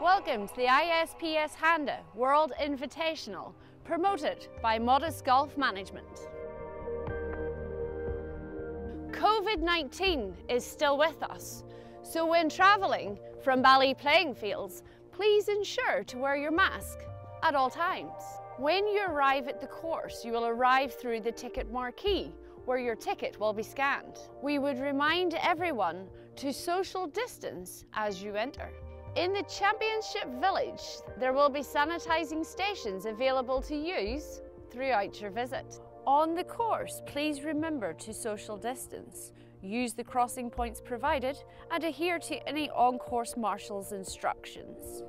Welcome to the ISPS Handa World Invitational, promoted by Modest Golf Management. COVID-19 is still with us, so when travelling from Ballee playing fields, please ensure to wear your mask at all times. When you arrive at the course, you will arrive through the ticket marquee, where your ticket will be scanned. We would remind everyone to social distance as you enter. In the Championship Village, there will be sanitising stations available to use throughout your visit. On the course, please remember to social distance, use the crossing points provided and adhere to any on-course marshal's instructions.